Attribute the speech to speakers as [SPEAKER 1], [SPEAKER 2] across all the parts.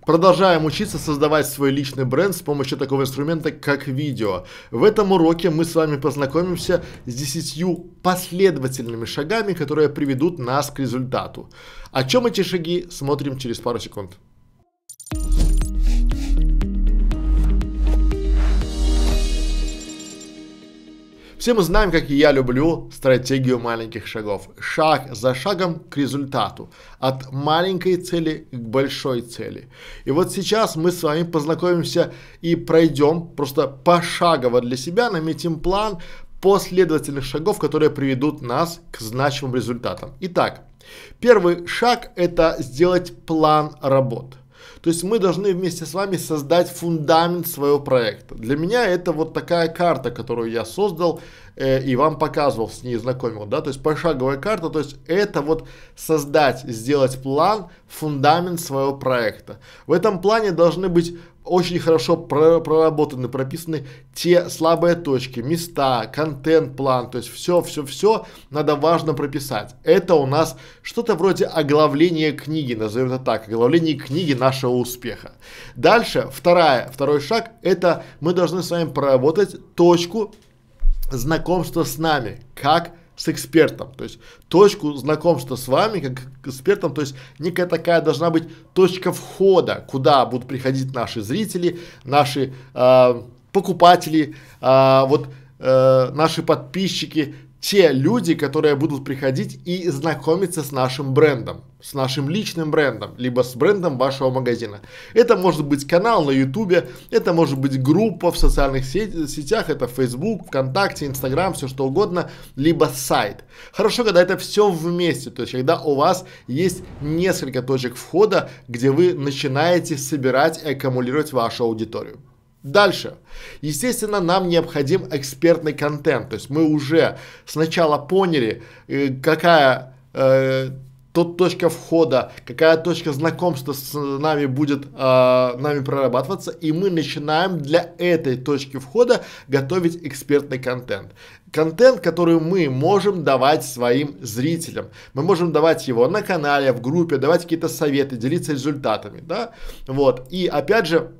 [SPEAKER 1] Продолжаем учиться создавать свой личный бренд с помощью такого инструмента, как видео. В этом уроке мы с вами познакомимся с 10 последовательными шагами, которые приведут нас к результату. О чем эти шаги, смотрим через пару секунд. Все мы знаем, как я люблю стратегию маленьких шагов. Шаг за шагом к результату. От маленькой цели к большой цели. И вот сейчас мы с вами познакомимся и пройдем просто пошагово для себя, наметим план последовательных шагов, которые приведут нас к значимым результатам. Итак, первый шаг это сделать план работы. То есть мы должны вместе с вами создать фундамент своего проекта. Для меня это вот такая карта, которую я создал э, и вам показывал, с ней знакомил, да, то есть пошаговая карта, то есть это вот создать, сделать план, фундамент своего проекта. В этом плане должны быть очень хорошо проработаны, прописаны те слабые точки, места, контент-план, то есть все, все, все надо важно прописать. Это у нас что-то вроде оглавления книги, назовем это так, оглавление книги нашего успеха. Дальше, вторая, второй шаг, это мы должны с вами проработать точку знакомства с нами, как с экспертом, то есть точку знакомства с вами как экспертом, то есть некая такая должна быть точка входа, куда будут приходить наши зрители, наши э, покупатели, э, вот э, наши подписчики, те люди, которые будут приходить и знакомиться с нашим брендом, с нашим личным брендом, либо с брендом вашего магазина. Это может быть канал на ютубе, это может быть группа в социальных сетях, это Facebook, ВКонтакте, Инстаграм, все что угодно, либо сайт. Хорошо, когда это все вместе, то есть когда у вас есть несколько точек входа, где вы начинаете собирать и аккумулировать вашу аудиторию. Дальше. Естественно, нам необходим экспертный контент. То есть мы уже сначала поняли, э, какая э, тот точка входа, какая точка знакомства с нами будет э, нами прорабатываться, и мы начинаем для этой точки входа готовить экспертный контент. Контент, который мы можем давать своим зрителям. Мы можем давать его на канале, в группе, давать какие-то советы, делиться результатами, да, вот. И опять же,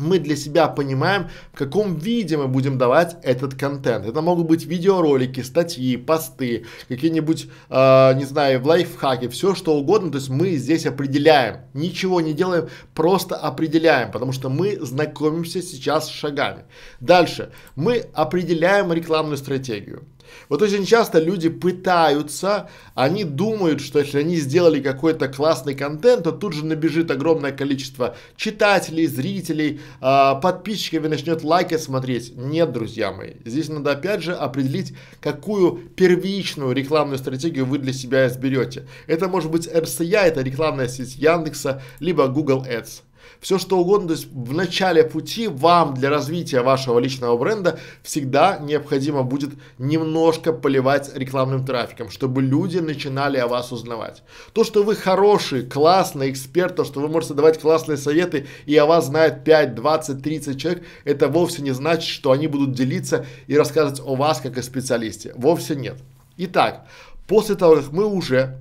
[SPEAKER 1] мы для себя понимаем, в каком виде мы будем давать этот контент. Это могут быть видеоролики, статьи, посты, какие-нибудь, э, не знаю, в лайфхаке, все что угодно. То есть мы здесь определяем, ничего не делаем, просто определяем, потому что мы знакомимся сейчас с шагами. Дальше мы определяем рекламную стратегию. Вот очень часто люди пытаются, они думают, что если они сделали какой-то классный контент, то тут же набежит огромное количество читателей, зрителей, э, подписчиков и начнет лайки смотреть. Нет, друзья мои, здесь надо опять же определить, какую первичную рекламную стратегию вы для себя изберете. Это может быть RCA, это рекламная сеть Яндекса, либо Google Ads все что угодно. То есть в начале пути вам для развития вашего личного бренда всегда необходимо будет немножко поливать рекламным трафиком, чтобы люди начинали о вас узнавать. То, что вы хороший, классный эксперт, то, что вы можете давать классные советы и о вас знает 5, 20, 30 человек, это вовсе не значит, что они будут делиться и рассказывать о вас как о специалисте. Вовсе нет. Итак, после того, как мы уже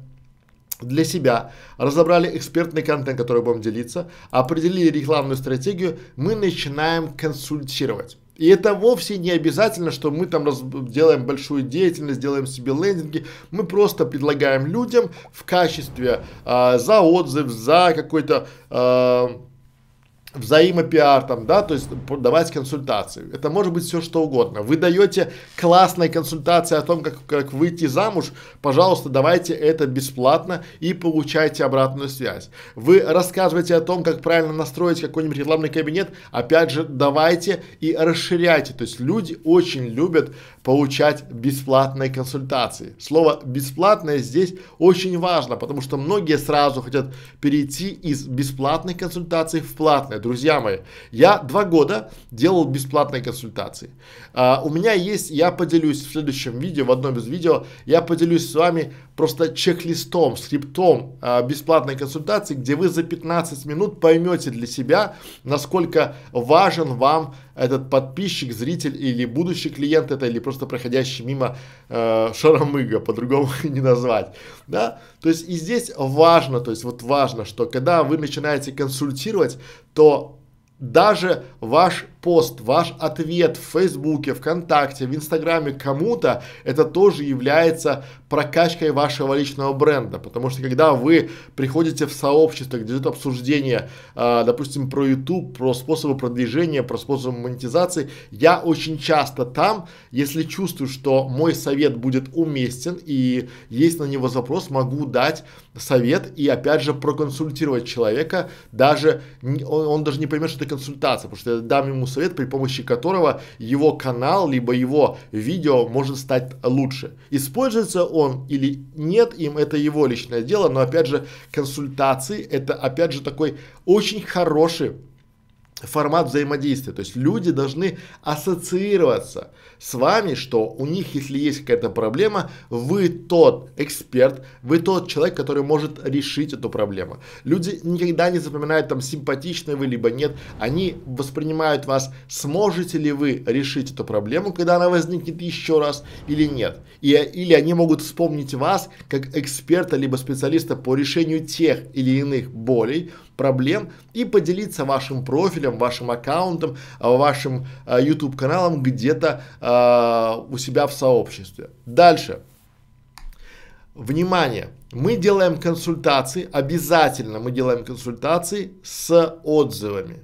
[SPEAKER 1] для себя, разобрали экспертный контент, который будем делиться, определили рекламную стратегию, мы начинаем консультировать. И это вовсе не обязательно, что мы там раз, делаем большую деятельность, делаем себе лендинги. Мы просто предлагаем людям в качестве э, за отзыв, за какой-то э, взаимопиар там, да, то есть давать консультации. Это может быть все что угодно. Вы даете классные консультации о том, как, как выйти замуж, пожалуйста, давайте это бесплатно и получайте обратную связь. Вы рассказываете о том, как правильно настроить какой-нибудь рекламный кабинет, опять же, давайте и расширяйте. То есть люди очень любят получать бесплатные консультации. Слово бесплатное здесь очень важно, потому что многие сразу хотят перейти из бесплатной консультации в платные друзья мои, я два года делал бесплатные консультации. А, у меня есть, я поделюсь в следующем видео, в одном из видео, я поделюсь с вами просто чек-листом, скриптом э, бесплатной консультации, где вы за 15 минут поймете для себя, насколько важен вам этот подписчик, зритель или будущий клиент это, или просто проходящий мимо э, шаромыга, по-другому не назвать, да, то есть и здесь важно, то есть вот важно, что когда вы начинаете консультировать, то даже ваш пост, ваш ответ в Фейсбуке, ВКонтакте, в Инстаграме кому-то, это тоже является прокачкой вашего личного бренда. Потому что когда вы приходите в сообщество, где идет обсуждение, э, допустим, про YouTube, про способы продвижения, про способы монетизации, я очень часто там, если чувствую, что мой совет будет уместен и есть на него запрос, могу дать совет и опять же проконсультировать человека, даже он, он даже не поймет, что это консультация, потому что я дам ему совет, при помощи которого его канал, либо его видео может стать лучше. Используется он или нет им, это его личное дело, но опять же консультации, это опять же такой очень хороший формат взаимодействия. То есть люди должны ассоциироваться с вами, что у них, если есть какая-то проблема, вы тот эксперт, вы тот человек, который может решить эту проблему. Люди никогда не запоминают там симпатичны вы либо нет, они воспринимают вас, сможете ли вы решить эту проблему, когда она возникнет еще раз или нет. И, или они могут вспомнить вас как эксперта либо специалиста по решению тех или иных болей, проблем и поделиться вашим профилем, вашим аккаунтом, а, вашим а, YouTube каналом где-то а, у себя в сообществе. Дальше. Внимание! Мы делаем консультации, обязательно мы делаем консультации с отзывами.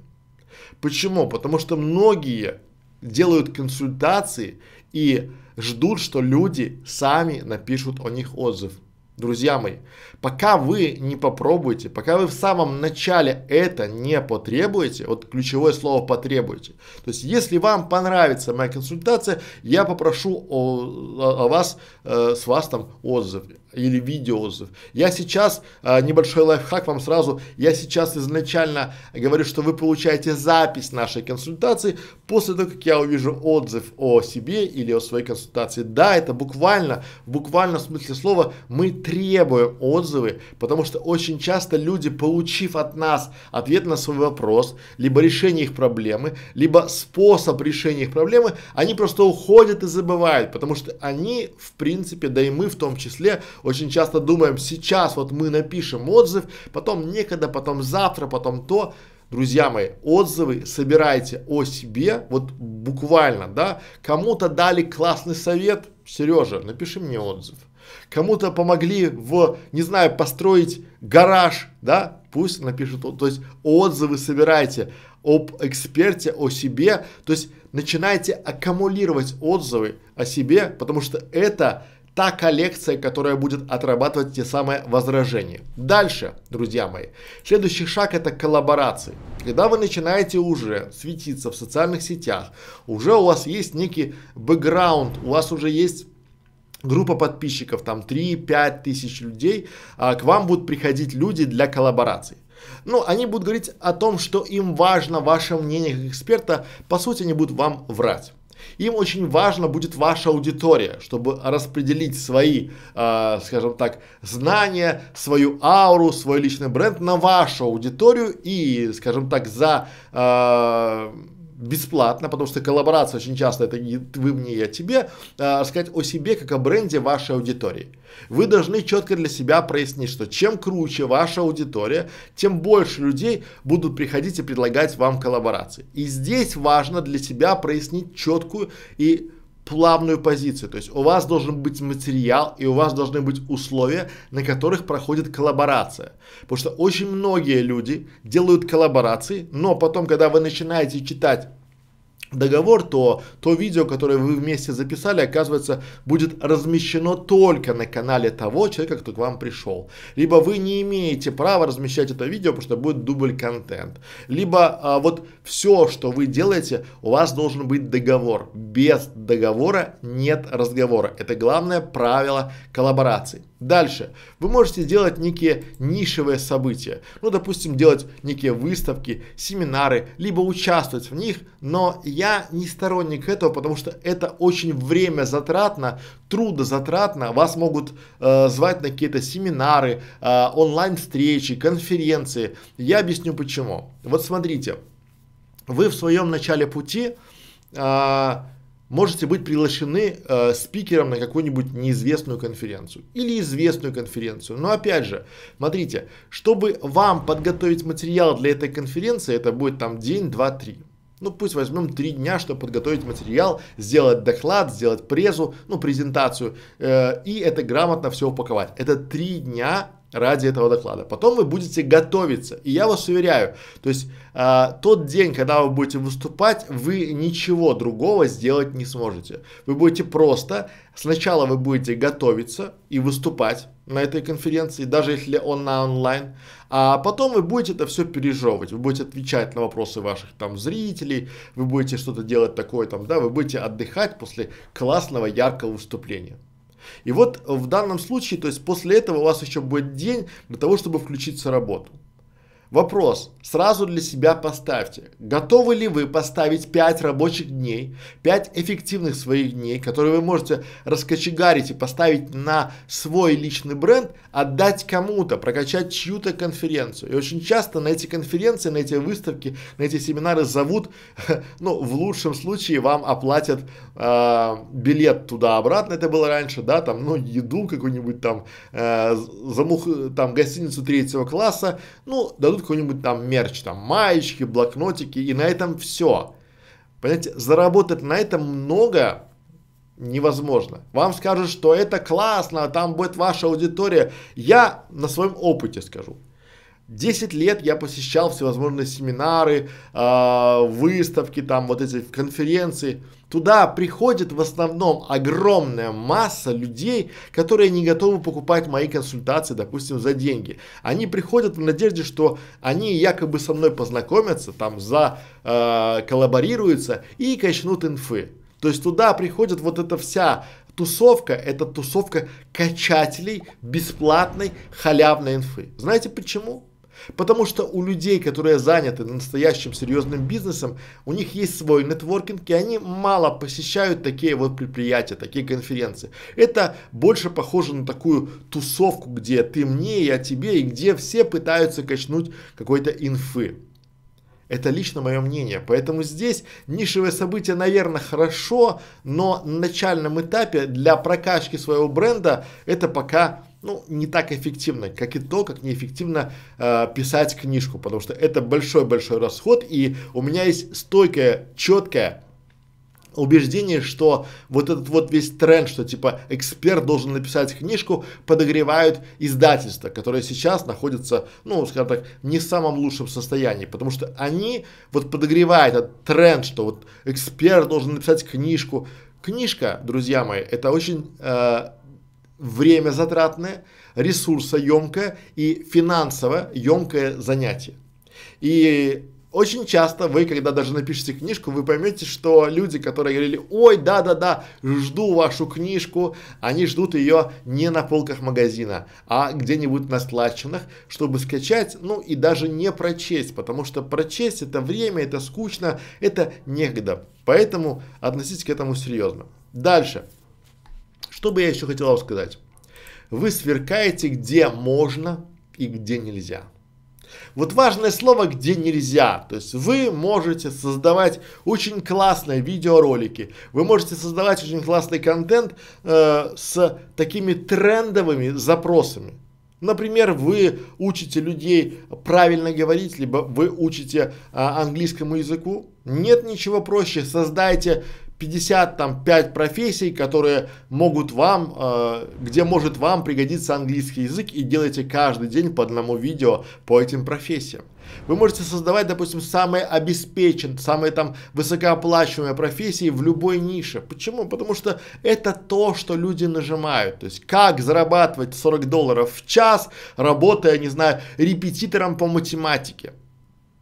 [SPEAKER 1] Почему? Потому что многие делают консультации и ждут, что люди сами напишут о них отзыв. Друзья мои, пока вы не попробуете, пока вы в самом начале это не потребуете, вот ключевое слово потребуете. То есть, если вам понравится моя консультация, я попрошу о, о, вас, э, с вас там отзыв или видеоотзыв. Я сейчас, э, небольшой лайфхак вам сразу, я сейчас изначально говорю, что вы получаете запись нашей консультации после того, как я увижу отзыв о себе или о своей консультации. Да, это буквально, буквально в смысле слова, мы требуем отзывы, потому что очень часто люди, получив от нас ответ на свой вопрос, либо решение их проблемы, либо способ решения их проблемы, они просто уходят и забывают, потому что они, в принципе, да и мы в том числе, очень часто думаем, сейчас вот мы напишем отзыв, потом некогда, потом завтра, потом то. Друзья мои, отзывы собирайте о себе, вот буквально, да, кому-то дали классный совет, Сережа, напиши мне отзыв. Кому-то помогли в, не знаю, построить гараж, да, пусть напишут, то есть отзывы собирайте об эксперте, о себе, то есть начинайте аккумулировать отзывы о себе, потому что это та коллекция, которая будет отрабатывать те самые возражения. Дальше, друзья мои, следующий шаг это коллаборации. Когда вы начинаете уже светиться в социальных сетях, уже у вас есть некий бэкграунд, у вас уже есть группа подписчиков, там 3-5 тысяч людей, а, к вам будут приходить люди для коллабораций. Ну, они будут говорить о том, что им важно ваше мнение как эксперта, по сути, они будут вам врать. Им очень важно будет ваша аудитория, чтобы распределить свои, э, скажем так, знания, свою ауру, свой личный бренд на вашу аудиторию и, скажем так, за э, бесплатно, потому что коллаборация очень часто это не вы мне, я тебе, а, рассказать о себе как о бренде вашей аудитории. Вы должны четко для себя прояснить, что чем круче ваша аудитория, тем больше людей будут приходить и предлагать вам коллаборации. И здесь важно для себя прояснить четкую и плавную позицию. То есть у вас должен быть материал и у вас должны быть условия, на которых проходит коллаборация. Потому что очень многие люди делают коллаборации, но потом, когда вы начинаете читать договор, то то видео, которое вы вместе записали, оказывается, будет размещено только на канале того человека, кто к вам пришел. Либо вы не имеете права размещать это видео, потому что будет дубль контент. Либо а, вот все, что вы делаете, у вас должен быть договор. Без договора нет разговора. Это главное правило коллаборации. Дальше. Вы можете делать некие нишевые события. Ну, допустим, делать некие выставки, семинары, либо участвовать в них. Но я не сторонник этого, потому что это очень время затратно, трудозатратно. Вас могут э, звать на какие-то семинары, э, онлайн-встречи, конференции. Я объясню почему. Вот смотрите. Вы в своем начале пути э, можете быть приглашены э, спикером на какую-нибудь неизвестную конференцию или известную конференцию. Но опять же, смотрите, чтобы вам подготовить материал для этой конференции, это будет там день, два, три. Ну, пусть возьмем три дня, чтобы подготовить материал, сделать доклад, сделать презу, ну, презентацию, э, и это грамотно все упаковать. Это три дня ради этого доклада. Потом вы будете готовиться. И я вас уверяю, то есть а, тот день, когда вы будете выступать, вы ничего другого сделать не сможете. Вы будете просто, сначала вы будете готовиться и выступать на этой конференции, даже если он на онлайн, а потом вы будете это все пережевывать, вы будете отвечать на вопросы ваших там зрителей, вы будете что-то делать такое там, да, вы будете отдыхать после классного, яркого выступления. И вот в данном случае, то есть после этого у вас еще будет день для того, чтобы включиться в работу. Вопрос сразу для себя поставьте. Готовы ли вы поставить 5 рабочих дней, 5 эффективных своих дней, которые вы можете раскочегарить и поставить на свой личный бренд, отдать кому-то, прокачать чью-то конференцию. И очень часто на эти конференции, на эти выставки, на эти семинары зовут, ну, в лучшем случае вам оплатят э, билет туда-обратно, это было раньше, да, там, ну, еду какую-нибудь там, э, замух, там, гостиницу третьего класса, ну, дадут какой-нибудь там мерч, там маечки, блокнотики, и на этом все. Понимаете, заработать на этом много невозможно. Вам скажут, что это классно, там будет ваша аудитория. Я на своем опыте скажу. 10 лет я посещал всевозможные семинары, э, выставки, там вот эти конференции. Туда приходит в основном огромная масса людей, которые не готовы покупать мои консультации, допустим, за деньги. Они приходят в надежде, что они якобы со мной познакомятся, там за э, коллаборируются и качнут инфы. То есть туда приходит вот эта вся тусовка, это тусовка качателей бесплатной халявной инфы. Знаете почему? Потому что у людей, которые заняты настоящим серьезным бизнесом, у них есть свой нетворкинг, и они мало посещают такие вот предприятия, такие конференции. Это больше похоже на такую тусовку, где ты мне, я тебе, и где все пытаются качнуть какой-то инфы. Это лично мое мнение. Поэтому здесь нишевое событие, наверное, хорошо, но на начальном этапе для прокачки своего бренда это пока ну, не так эффективно, как и то, как неэффективно э, писать книжку, потому что это большой-большой расход, и у меня есть стойкое, четкое убеждение, что вот этот вот весь тренд, что типа эксперт должен написать книжку, подогревают издательства, которые сейчас находятся, ну, скажем так, не в самом лучшем состоянии, потому что они вот подогревают этот тренд, что вот эксперт должен написать книжку. Книжка, друзья мои, это очень э, время затратное, ресурсоемкое и финансово емкое занятие. И очень часто вы, когда даже напишете книжку, вы поймете, что люди, которые говорили, ой, да-да-да, жду вашу книжку, они ждут ее не на полках магазина, а где-нибудь на складчинах, чтобы скачать, ну и даже не прочесть, потому что прочесть это время, это скучно, это некогда. Поэтому относитесь к этому серьезно. Дальше. Что бы я еще хотел вам сказать? Вы сверкаете, где можно и где нельзя. Вот важное слово, где нельзя. То есть вы можете создавать очень классные видеоролики, вы можете создавать очень классный контент э, с такими трендовыми запросами. Например, вы учите людей правильно говорить, либо вы учите а, английскому языку. Нет ничего проще. Создайте 50 там 5 профессий, которые могут вам, э, где может вам пригодиться английский язык и делайте каждый день по одному видео по этим профессиям. Вы можете создавать, допустим, самые обеспеченные, самые там высокооплачиваемые профессии в любой нише. Почему? Потому что это то, что люди нажимают. То есть, как зарабатывать 40 долларов в час, работая, не знаю, репетитором по математике.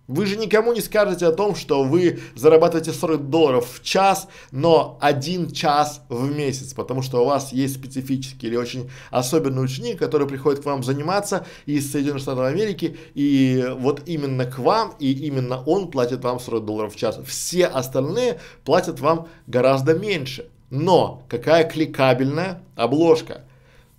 [SPEAKER 1] Вы же никому не скажете о том, что вы зарабатываете 40 долларов в час, но один час в месяц, потому что у вас есть специфический или очень особенный ученик, который приходит к вам заниматься из Соединенных Штатов Америки, и вот именно к вам, и именно он платит вам 40 долларов в час. Все остальные платят вам гораздо меньше. Но какая кликабельная обложка.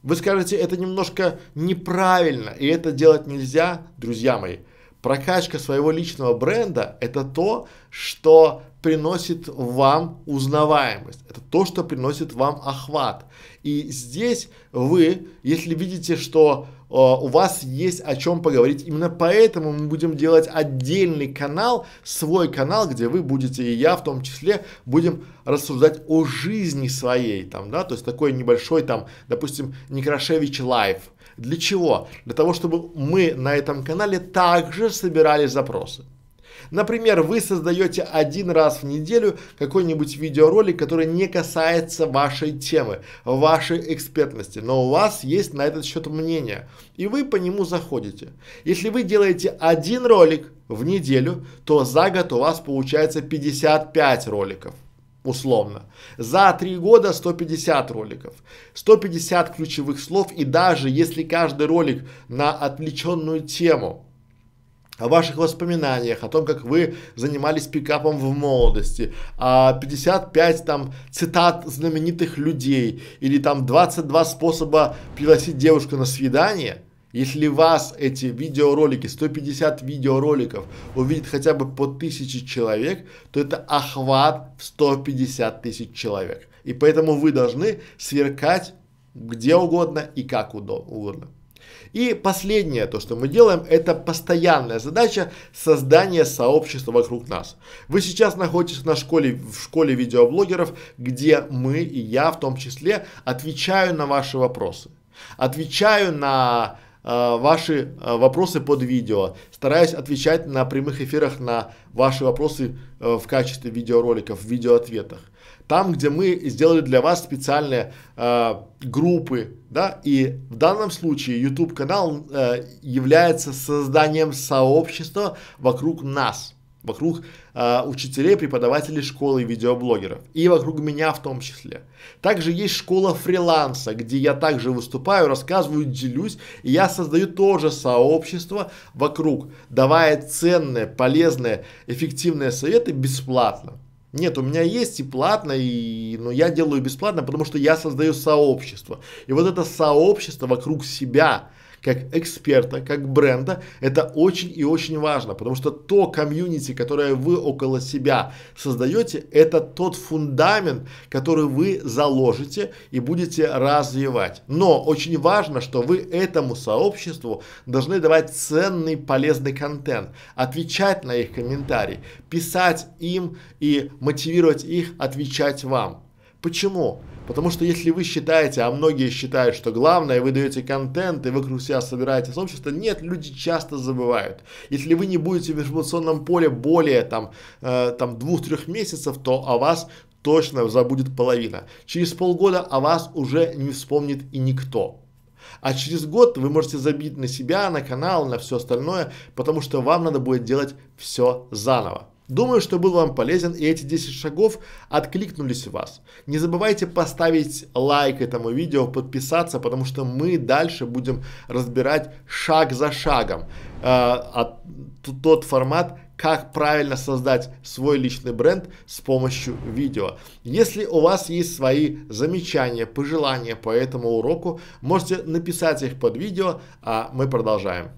[SPEAKER 1] Вы скажете, это немножко неправильно, и это делать нельзя, друзья мои прокачка своего личного бренда – это то, что приносит вам узнаваемость, это то, что приносит вам охват. И здесь вы, если видите, что э, у вас есть о чем поговорить, именно поэтому мы будем делать отдельный канал, свой канал, где вы будете, и я в том числе, будем рассуждать о жизни своей, там, да, то есть такой небольшой, там, допустим, Некрашевич лайф, для чего? Для того, чтобы мы на этом канале также собирали запросы. Например, вы создаете один раз в неделю какой-нибудь видеоролик, который не касается вашей темы, вашей экспертности, но у вас есть на этот счет мнение, и вы по нему заходите. Если вы делаете один ролик в неделю, то за год у вас получается 55 роликов условно. За три года 150 роликов, 150 ключевых слов и даже если каждый ролик на отвлеченную тему, о ваших воспоминаниях, о том, как вы занимались пикапом в молодости, а 55 там цитат знаменитых людей или там 22 способа пригласить девушку на свидание – если вас эти видеоролики, 150 видеороликов увидит хотя бы по тысяче человек, то это охват в 150 тысяч человек. И поэтому вы должны сверкать где угодно и как угодно. И последнее, то, что мы делаем, это постоянная задача создания сообщества вокруг нас. Вы сейчас находитесь на школе, в школе видеоблогеров, где мы и я в том числе отвечаю на ваши вопросы. Отвечаю на ваши э, вопросы под видео. Стараюсь отвечать на прямых эфирах на ваши вопросы э, в качестве видеороликов, в видеоответах. Там, где мы сделали для вас специальные э, группы, да, и в данном случае YouTube канал э, является созданием сообщества вокруг нас вокруг э, учителей, преподавателей школы и видеоблогеров, и вокруг меня в том числе. Также есть школа фриланса, где я также выступаю, рассказываю, делюсь, и я создаю тоже сообщество вокруг, давая ценные, полезные, эффективные советы бесплатно. Нет, у меня есть и платно, и, но я делаю бесплатно, потому что я создаю сообщество. И вот это сообщество вокруг себя, как эксперта, как бренда, это очень и очень важно, потому что то комьюнити, которое вы около себя создаете, это тот фундамент, который вы заложите и будете развивать. Но очень важно, что вы этому сообществу должны давать ценный, полезный контент, отвечать на их комментарии, писать им и мотивировать их отвечать вам. Почему? Потому что если вы считаете, а многие считают, что главное, вы даете контент и вокруг себя собираете сообщество, нет, люди часто забывают. Если вы не будете в информационном поле более там, э, там двух-трех месяцев, то о вас точно забудет половина. Через полгода о вас уже не вспомнит и никто. А через год вы можете забить на себя, на канал, на все остальное, потому что вам надо будет делать все заново. Думаю, что был вам полезен и эти 10 шагов откликнулись у вас. Не забывайте поставить лайк этому видео, подписаться, потому что мы дальше будем разбирать шаг за шагом э, от, тот формат, как правильно создать свой личный бренд с помощью видео. Если у вас есть свои замечания, пожелания по этому уроку, можете написать их под видео, а мы продолжаем.